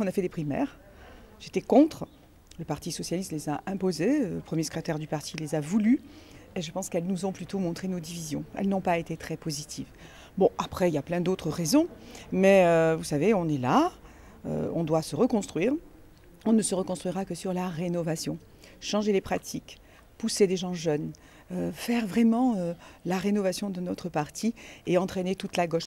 on a fait des primaires. J'étais contre. Le Parti socialiste les a imposées. Euh, le premier secrétaire du parti les a voulu. Et je pense qu'elles nous ont plutôt montré nos divisions. Elles n'ont pas été très positives. Bon, après, il y a plein d'autres raisons. Mais euh, vous savez, on est là. Euh, on doit se reconstruire. On ne se reconstruira que sur la rénovation. Changer les pratiques, pousser des gens jeunes, faire vraiment la rénovation de notre parti et entraîner toute la gauche.